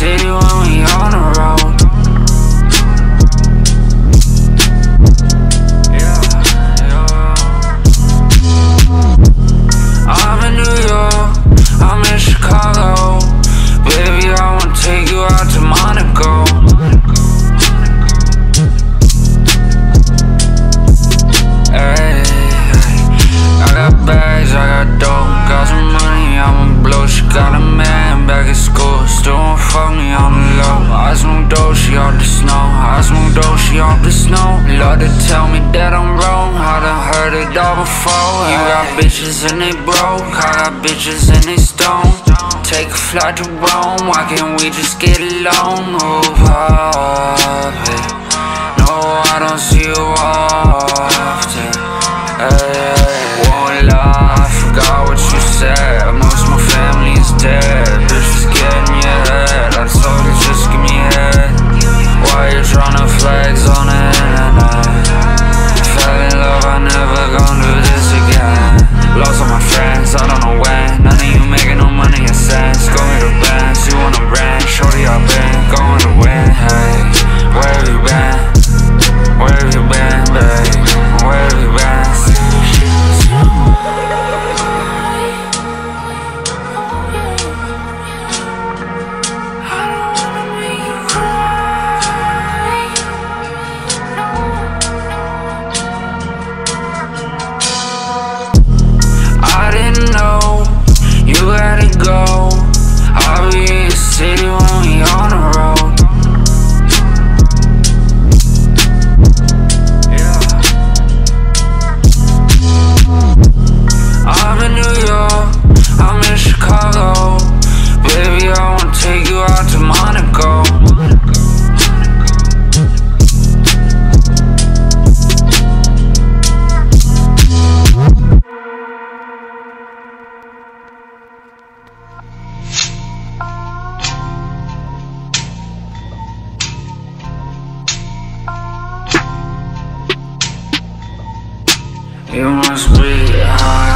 city when we on the road. I'm in New York, I'm in Chicago. Baby, I wanna take you out to Monaco. Hey, I got bags, I got dope, got some money, I'ma blow. She got a man back in school fuck me on the low I smoke dope, she off the snow. I smoke dope, she off the snow. Love to tell me that I'm wrong. I done heard it all before. You got bitches and they broke. I got bitches and they stone. Take a flight to Rome. Why can't we just get along? Oh, puppy No, I don't see you all legs on it You must be high.